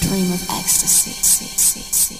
Dream of ecstasy.